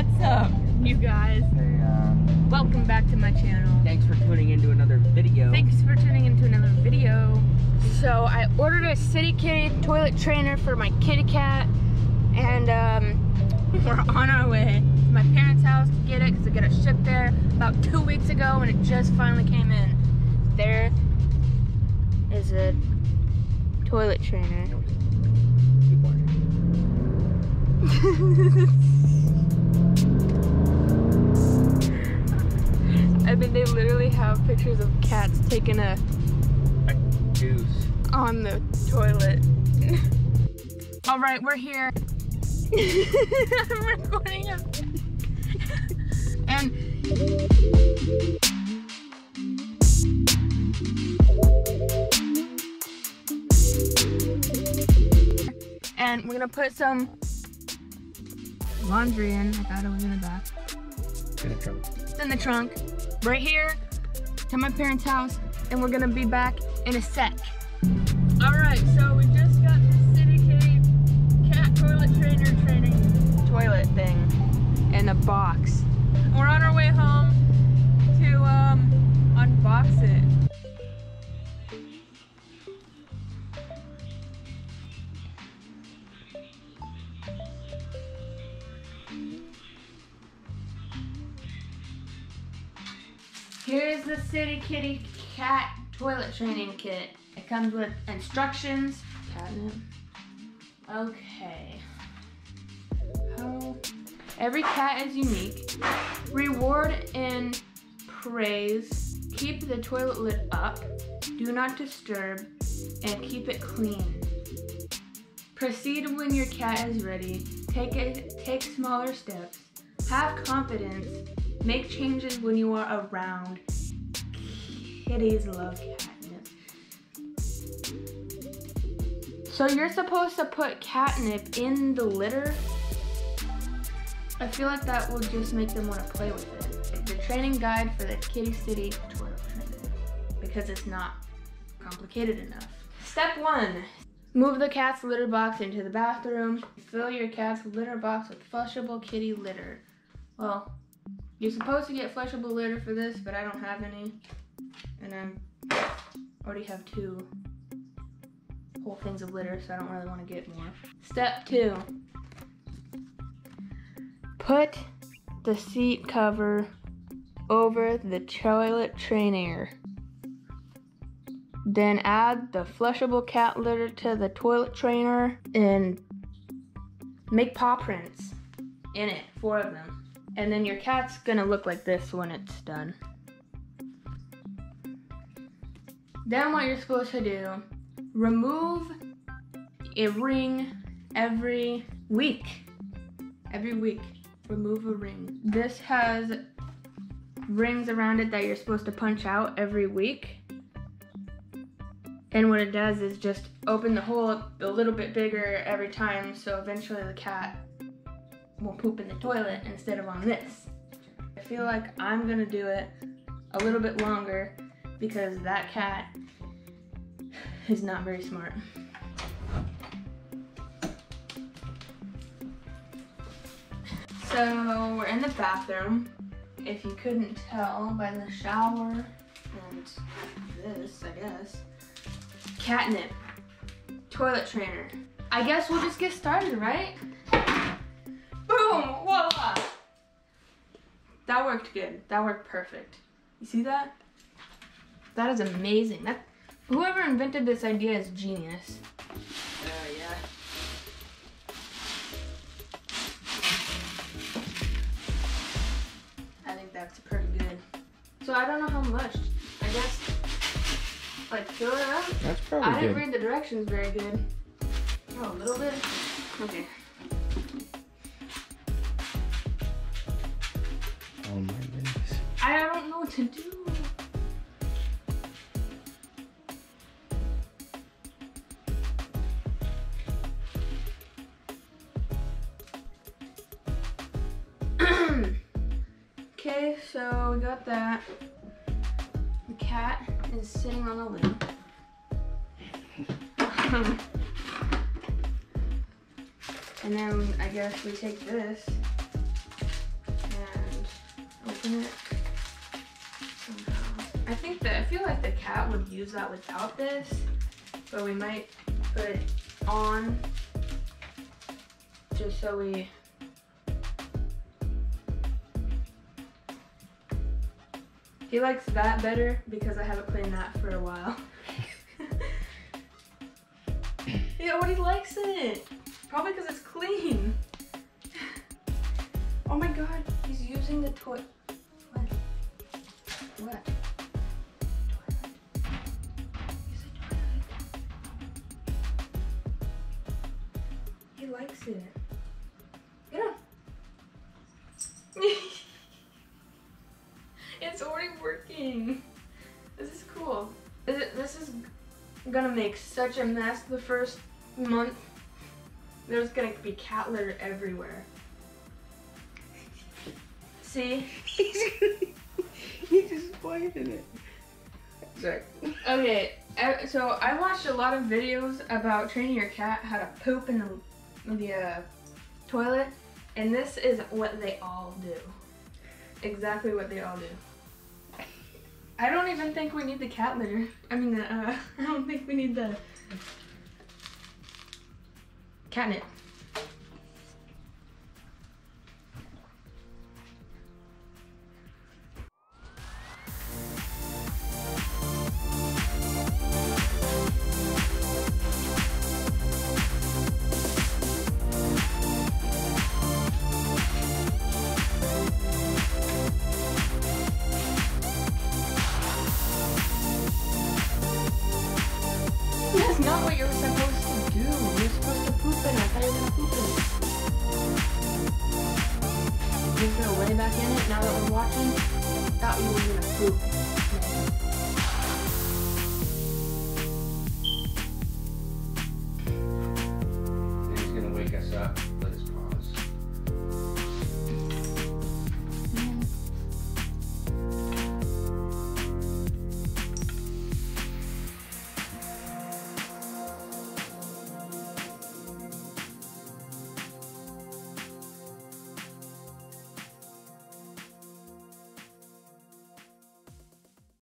What's up, you guys? Hey, uh, Welcome back to my channel. thanks for tuning into another video. Thanks for tuning into another video. So I ordered a CitiKitty toilet trainer for my kitty cat, and um, we're on our way to my parents' house to get it because I got it shipped there about two weeks ago, and it just finally came in. There is a toilet trainer. mean, they literally have pictures of cats taking a Deuce. on the toilet. All right, we're here. I'm recording it. and and we're gonna put some laundry in. I thought it was in the back. In the trunk. It's in the trunk, right here, to my parents' house, and we're gonna be back in a sec. All right, so we just got the CitiKitty cat toilet trainer training toilet thing in a box. We're on our way home Here's the CitiKitty cat toilet training kit. It comes with instructions. Catnip. Okay. Every cat is unique. Reward and praise. Keep the toilet lid up. Do not disturb. And keep it clean. Proceed when your cat is ready. Take it. Take smaller steps. Have confidence. Make changes when you are around. Kitties love catnip. So you're supposed to put catnip in the litter? I feel like that will just make them want to play with it. The training guide for the Kitty City toilet trainer. Because it's not complicated enough. Step one. Move the cat's litter box into the bathroom. Fill your cat's litter box with flushable kitty litter. Well, you're supposed to get flushable litter for this, but I don't have any. And I already have two whole things of litter, so I don't really want to get more. Step two. Put the seat cover over the toilet trainer. Then add the flushable cat litter to the toilet trainer and make paw prints in it, four of them. And then your cat's gonna look like this when it's done. Then what you're supposed to do, remove a ring every week. Every week, remove a ring. This has rings around it that you're supposed to punch out every week. And what it does is just open the hole up a little bit bigger every time so eventually the cat will poop in the toilet instead of on this. I feel like I'm gonna do it a little bit longer because that cat is not very smart. So we're in the bathroom. If you couldn't tell by the shower and this, I guess. Catnip. Toilet trainer. I guess we'll just get started, right? That worked good. That worked perfect. You see that? That is amazing. That whoever invented this idea is genius. Oh yeah. I think that's pretty good. So I don't know how much. I guess like fill it up. That's probably I didn't good. read the directions very good. Oh, a little bit? Okay. Oh my goodness. I don't know what to do. okay, so we got that. The cat is sitting on the lid. and then I guess we take this open it somehow. I think that I feel like the cat would use that without this, but we might put it on just so we He likes that better because I haven't cleaned that for a while. yeah, what he likes it. Probably because it's clean. Oh my god, he's using the toy. It. Get up. it's already working. This is cool. This is- This is gonna make such a mess the first month. There's gonna be cat litter everywhere. See? He's just wiping it. Sorry. Okay, so I watched a lot of videos about training your cat how to poop in the, the uh, toilet, and this is what they all do. Exactly what they all do. I don't even think we need the cat litter. I mean, uh, I don't think we need the catnip. Not what you're supposed to do. You're supposed to poop in it. I thought you were gonna poop in it. You're gonna lay back in it now that we're watching? Thought you were gonna poop.